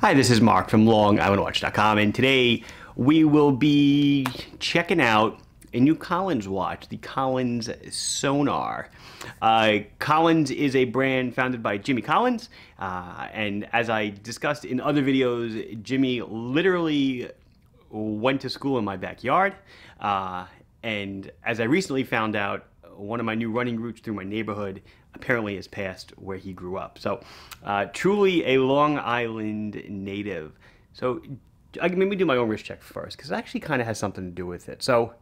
Hi, this is Mark from LongIslandWatch.com, and today we will be checking out a new Collins watch, the Collins Sonar. Uh, Collins is a brand founded by Jimmy Collins, uh, and as I discussed in other videos, Jimmy literally went to school in my backyard, uh, and as I recently found out, one of my new running routes through my neighborhood apparently has passed where he grew up. So, uh, truly a Long Island native. So, I can maybe do my own wrist check first because it actually kind of has something to do with it. So,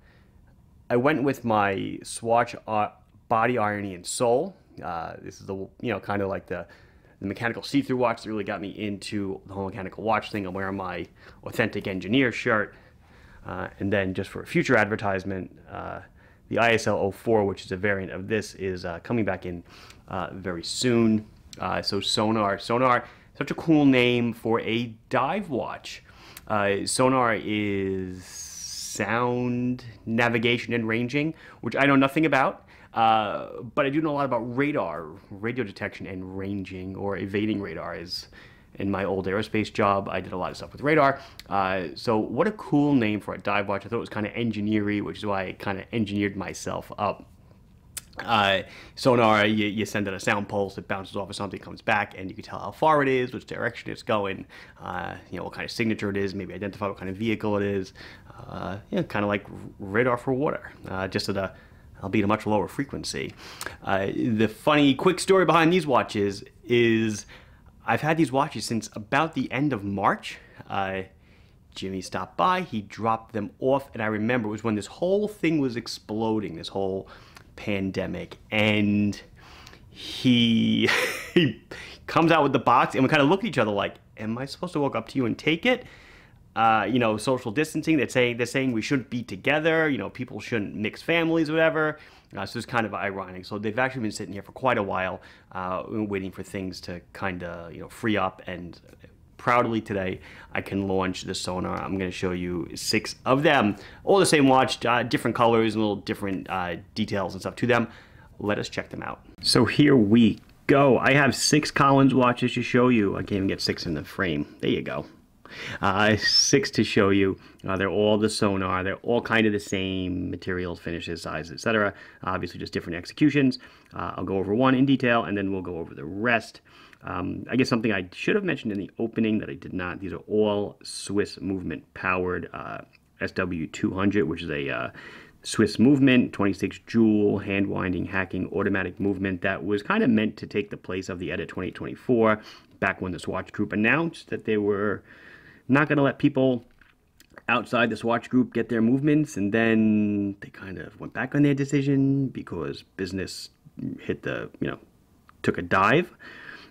I went with my Swatch uh, Body Irony and Soul. Uh, this is the you know kind of like the the mechanical see-through watch that really got me into the whole mechanical watch thing. I'm wearing my authentic engineer shirt, uh, and then just for a future advertisement. The ISL 04, which is a variant of this, is uh, coming back in uh, very soon. Uh, so Sonar, Sonar, such a cool name for a dive watch. Uh, Sonar is sound navigation and ranging, which I know nothing about. Uh, but I do know a lot about radar, radio detection and ranging, or evading radar is in my old aerospace job, I did a lot of stuff with radar. Uh, so what a cool name for a dive watch. I thought it was kind of engineery, which is why I kind of engineered myself up. Uh, sonar, you, you, send out a sound pulse, it bounces off of something, comes back, and you can tell how far it is, which direction it's going, uh, you know, what kind of signature it is, maybe identify what kind of vehicle it is, uh, kind of like radar for water, uh, just at a, albeit a much lower frequency. Uh, the funny quick story behind these watches is I've had these watches since about the end of March. Uh, Jimmy stopped by, he dropped them off, and I remember it was when this whole thing was exploding, this whole pandemic, and he he comes out with the box, and we kind of look at each other like, "Am I supposed to walk up to you and take it?" Uh, you know, social distancing. They're saying they're saying we shouldn't be together. You know, people shouldn't mix families, whatever. Uh, so it's kind of ironic. So they've actually been sitting here for quite a while, uh, waiting for things to kind of you know free up. And proudly today, I can launch the Sonar. I'm going to show you six of them, all the same watch, uh, different colors and little different uh, details and stuff to them. Let us check them out. So here we go. I have six Collins watches to show you. I can't even get six in the frame. There you go. Uh, six to show you. Uh, they're all the sonar. They're all kind of the same materials, finishes, sizes, etc. Obviously, just different executions. Uh, I'll go over one in detail, and then we'll go over the rest. Um, I guess something I should have mentioned in the opening that I did not. These are all Swiss movement powered uh, SW200, which is a uh, Swiss movement, 26 jewel, hand winding, hacking, automatic movement that was kind of meant to take the place of the ETA 2824 back when the Swatch Group announced that they were not going to let people outside the Swatch Group get their movements, and then they kind of went back on their decision because business hit the, you know, took a dive.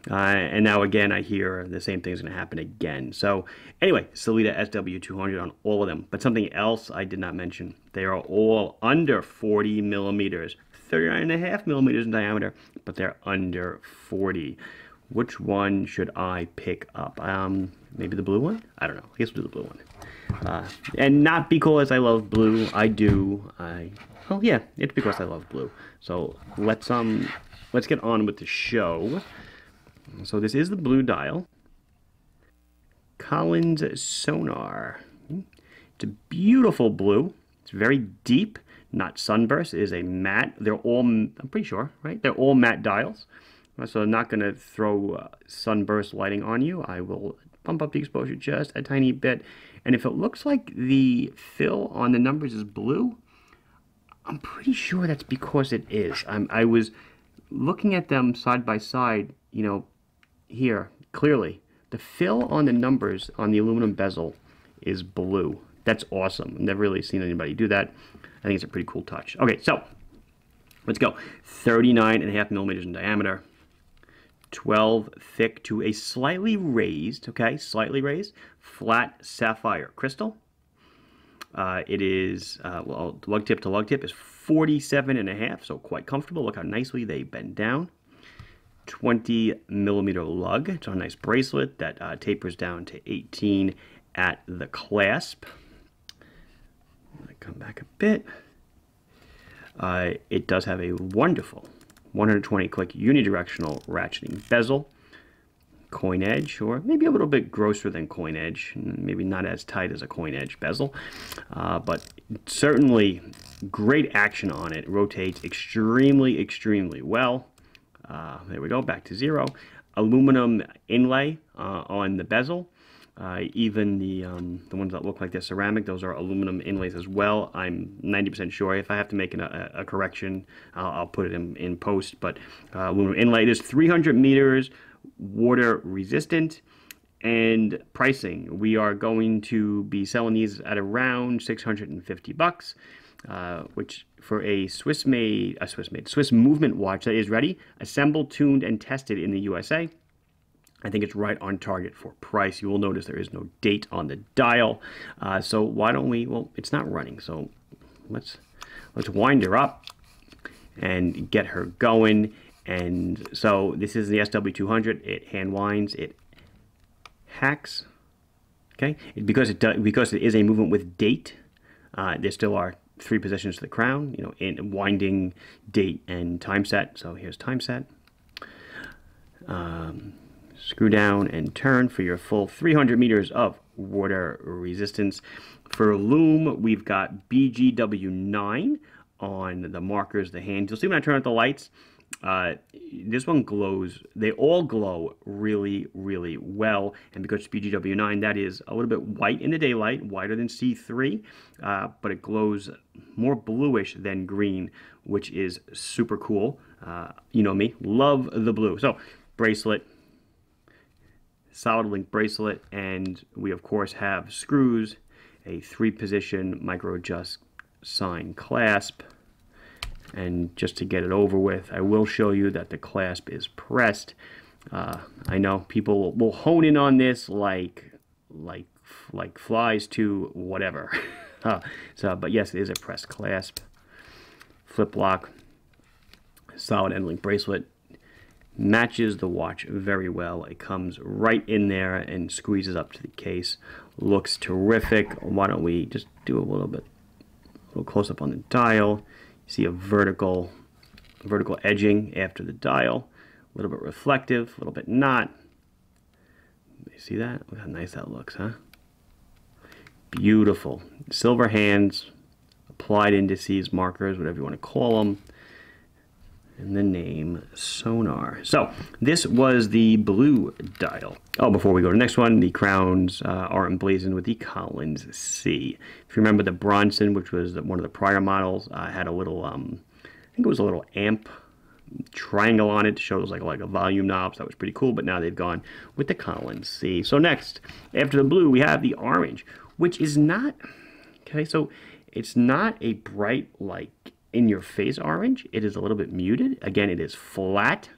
Uh, and now again, I hear the same thing is going to happen again. So anyway, Sellita SW200 on all of them. But something else I did not mention, they are all under 40 millimeters, 39 and a half millimeters in diameter, but they're under 40. Which one should I pick up? Um, maybe the blue one? I don't know. I guess we'll do the blue one. Uh, and not because I love blue. I do. I oh yeah, it's because I love blue. So let's um let's get on with the show. So this is the blue dial. Collins Sonar. It's a beautiful blue. It's very deep, not sunburst. It is a matte. They're all, I'm pretty sure, right? They're all matte dials. So I'm not going to throw uh, sunburst lighting on you. I will bump up the exposure just a tiny bit. And if it looks like the fill on the numbers is blue, I'm pretty sure that's because it is. I'm, I was looking at them side by side, you know, here, clearly. The fill on the numbers on the aluminum bezel is blue. That's awesome. I've never really seen anybody do that. I think it's a pretty cool touch. Okay, so let's go. 39 and a half millimeters in diameter. 12 thick to a slightly raised, okay, slightly raised, flat sapphire crystal. Uh, it is, uh, well, lug tip to lug tip is 47 and a half, so quite comfortable. Look how nicely they bend down. 20 millimeter lug. It's a nice bracelet that uh, tapers down to 18 at the clasp. Come back a bit. Uh, it does have a wonderful 120 click unidirectional ratcheting bezel. coin edge, or maybe a little bit grosser than coin edge, maybe not as tight as a coin edge bezel, uh, but certainly great action on it. Rotates extremely, extremely well. Uh, there we go, back to zero. Aluminum inlay uh, on the bezel. Uh, even the um, the ones that look like they're ceramic, those are aluminum inlays as well. I'm 90% sure. If I have to make an, a, a, correction, I'll, I'll, put it in, in post. But uh, aluminum inlay it is 300 meters, water resistant, and pricing. We are going to be selling these at around 650 bucks. Uh, which for a Swiss made, a Swiss made, Swiss movement watch that is ready, assembled, tuned, and tested in the USA. I think it's right on target for price. You will notice there is no date on the dial. Uh, so why don't we, well, it's not running. So let's, let's wind her up and get her going. And so this is the SW200. It hand winds, it hacks. Okay, because it does, because it is a movement with date. Uh, there still are three positions to the crown. You know, in winding, date, and time set. So here's time set. Um, Screw down and turn for your full 300 meters of water resistance. For loom, we've got BGW9 on the markers, the hands. You'll see when I turn out the lights, uh, this one glows. They all glow really, really well. And because it's BGW9, that is a little bit white in the daylight, whiter than C3, uh, but it glows more bluish than green, which is super cool. Uh, you know me, love the blue. So, bracelet, solid link bracelet, and we of course have screws, a three position micro adjust sign clasp, and just to get it over with, I will show you that the clasp is pressed. Uh, I know people will hone in on this like like like flies to whatever. uh, so, but yes, it is a pressed clasp. Flip lock, solid end link bracelet, matches the watch very well. It comes right in there and squeezes up to the case. Looks terrific. Why don't we just do a little bit, a little close up on the dial. You see a vertical, vertical edging after the dial. A little bit reflective, a little bit not. You see that? Look how nice that looks, huh? Beautiful. Silver hands, applied indices, markers, whatever you want to call them and the name Sonar. So this was the blue dial. Oh, before we go to the next one, the crowns uh, are emblazoned with the Collins C. If you remember the Bronson, which was one of the prior models, uh, had a little, um, I think it was a little amp triangle on it to show it was like, like a volume knob. So that was pretty cool, but now they've gone with the Collins C. So next, after the blue, we have the orange, which is not, okay, so it's not a bright like in your face orange. It is a little bit muted. Again, it is flat,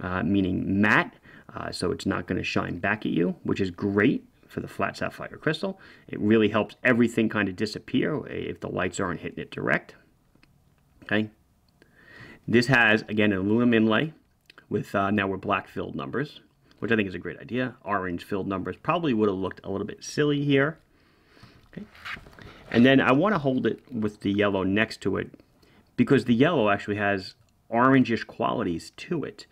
uh, meaning matte, uh, so it's not going to shine back at you, which is great for the flat sapphire crystal. It really helps everything kind of disappear if the lights aren't hitting it direct. Okay. This has, again, an aluminum inlay with uh, now we're black filled numbers, which I think is a great idea. Orange filled numbers probably would have looked a little bit silly here. Okay. And then I want to hold it with the yellow next to it because the yellow actually has orangish qualities to it.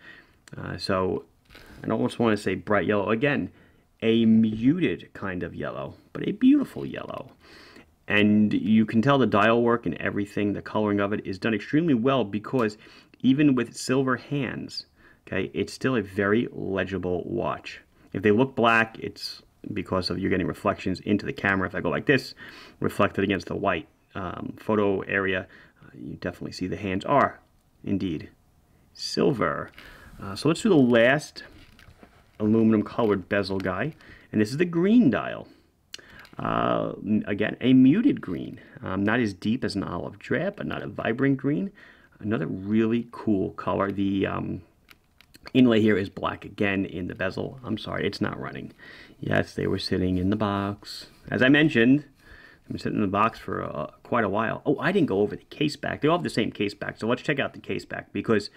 Uh, so I almost want to say bright yellow. Again, a muted kind of yellow, but a beautiful yellow. And you can tell the dial work and everything, the coloring of it is done extremely well because even with silver hands, okay, it's still a very legible watch. If they look black, it's because of you're getting reflections into the camera. If I go like this, reflected against the white um, photo area, you definitely see the hands are indeed silver. Uh, so let's do the last aluminum colored bezel guy, and this is the green dial. Uh, again, a muted green, um, not as deep as an olive drab, but not a vibrant green. Another really cool color. The um, inlay here is black again in the bezel. I'm sorry, it's not running. Yes, they were sitting in the box. As I mentioned, I've been sitting in the box for uh, quite a while. Oh, I didn't go over the case back. They all have the same case back, so let's check out the case back because,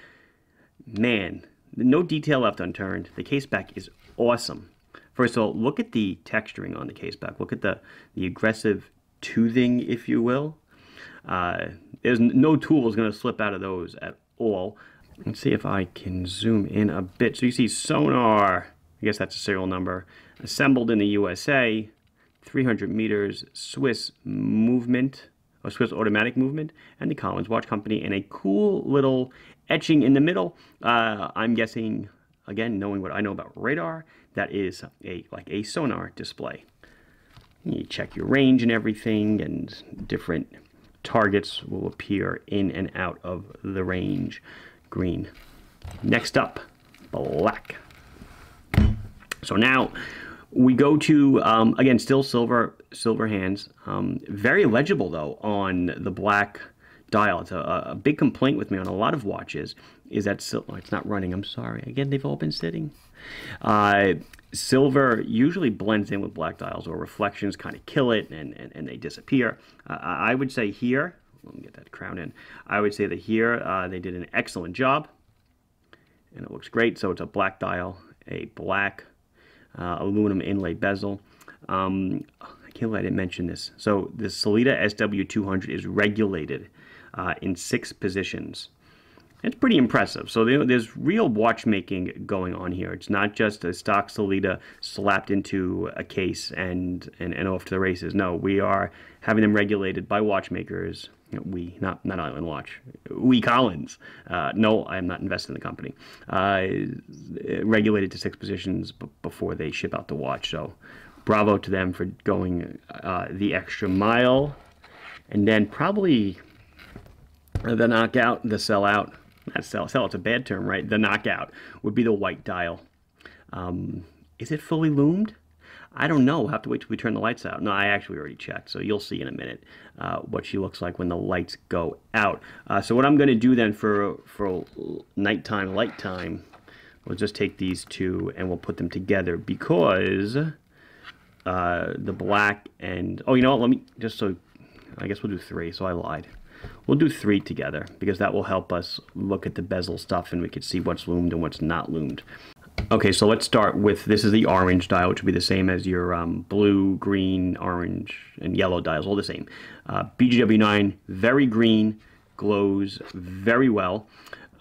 man, no detail left unturned. The case back is awesome. First of all, look at the texturing on the case back. Look at the, the aggressive toothing, if you will. Uh, there's no tool is going to slip out of those at all. Let's see if I can zoom in a bit. So you see sonar I guess that's a serial number. Assembled in the USA, 300 meters, Swiss movement, a Swiss automatic movement, and the Collins Watch Company, and a cool little etching in the middle. Uh, I'm guessing, again, knowing what I know about radar, that is a like a sonar display. You check your range and everything, and different targets will appear in and out of the range. Green. Next up, black. So now we go to um, again still silver silver hands. Um, very legible though on the black dial. It's a, a, big complaint with me on a lot of watches is that sil- oh, it's not running. I'm sorry. Again, they've all been sitting. Uh, silver usually blends in with black dials or reflections kind of kill it and, and, and they disappear. Uh, I would say here, let me get that crown in. I would say that here uh, they did an excellent job and it looks great. So it's a black dial, a black uh, aluminum inlay bezel. Um, I can't believe I didn't mention this. So the Sellita SW200 is regulated uh, in six positions. It's pretty impressive. So there's real watchmaking going on here. It's not just a stock Sellita slapped into a case and, and, and off to the races. No, we are having them regulated by watchmakers. We, not not Island Watch, we Collins. Uh, no, I am not invested in the company. Uh, regulated to six positions before they ship out the watch. So bravo to them for going uh, the extra mile. And then probably the knockout, the sellout not sell, sell, it's a bad term, right? The knockout would be the white dial. Um, is it fully loomed? I don't know. We'll have to wait till we turn the lights out. No, I actually already checked, so you'll see in a minute uh, what she looks like when the lights go out. Uh, so what I'm going to do then for, for nighttime, light time, we'll just take these two and we'll put them together because uh, the black and, oh, you know what, let me, just so, I guess we'll do three, so I lied. We'll do three together because that will help us look at the bezel stuff and we can see what's loomed and what's not loomed. Okay, so let's start with, this is the orange dial, which will be the same as your um, blue, green, orange, and yellow dials, all the same. Uh, BGW9, very green, glows very well.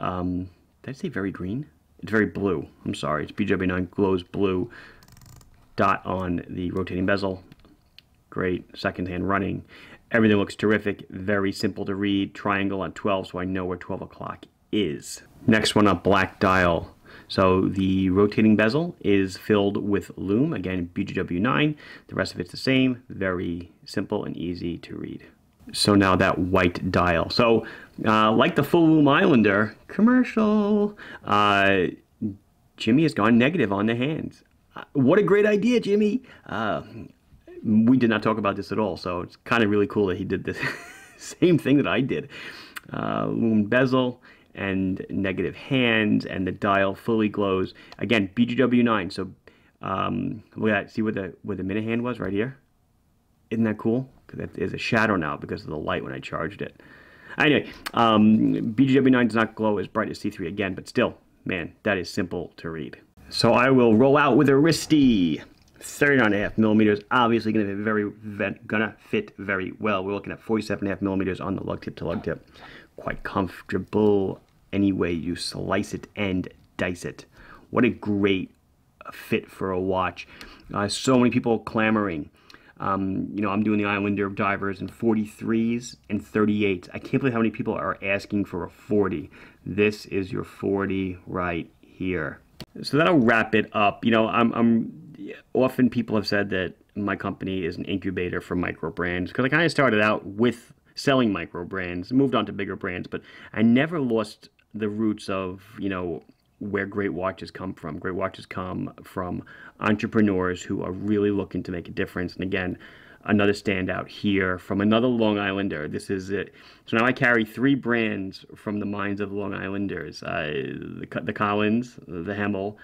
Um, did I say very green? It's very blue. I'm sorry, it's BGW9, glows blue. Dot on the rotating bezel. Great, second hand running. Everything looks terrific, very simple to read. Triangle on 12, so I know where 12 o'clock is. Next one up, black dial. So the rotating bezel is filled with lume, again BGW9. The rest of it's the same, very simple and easy to read. So now that white dial. So uh, like the full lume Islander commercial, uh, Jimmy has gone negative on the hands. Uh, what a great idea, Jimmy. Uh, we did not talk about this at all, so it's kind of really cool that he did the same thing that I did. Uh, lume bezel and negative hands, and the dial fully glows. Again, BGW9. So um, look at that. See where the where the minute hand was right here. Isn't that cool? Because there's a shadow now because of the light when I charged it. Anyway, um, BGW9 does not glow as bright as C3 again, but still, man, that is simple to read. So I will roll out with a wristy. 39 and a half millimeters, obviously going to be very, gonna fit very well. We're looking at 47 and a half millimeters on the lug tip to lug tip. Quite comfortable any way you slice it and dice it. What a great fit for a watch. Uh, so many people clamoring. Um, you know, I'm doing the Islander divers in 43s and 38s. I can't believe how many people are asking for a 40. This is your 40 right here. So that'll wrap it up. You know, I'm, I'm often people have said that my company is an incubator for micro brands because I kind of started out with selling micro brands, moved on to bigger brands, but I never lost the roots of, you know, where great watches come from. Great watches come from entrepreneurs who are really looking to make a difference. And again, another standout here from another Long Islander. This is it. So now I carry three brands from the minds of Long Islanders: uh, the, the Collins, the Hemel,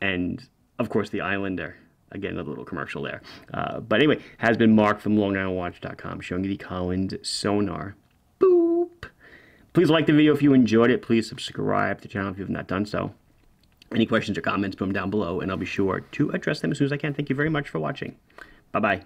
and of course the Islander. Again, a little commercial there. Uh, but anyway, has been marked from LongIslandWatch.com, showing you the Collins Sonar. Please like the video if you enjoyed it. Please subscribe to the channel if you have not done so. Any questions or comments, put them down below, and I'll be sure to address them as soon as I can. Thank you very much for watching. Bye-bye.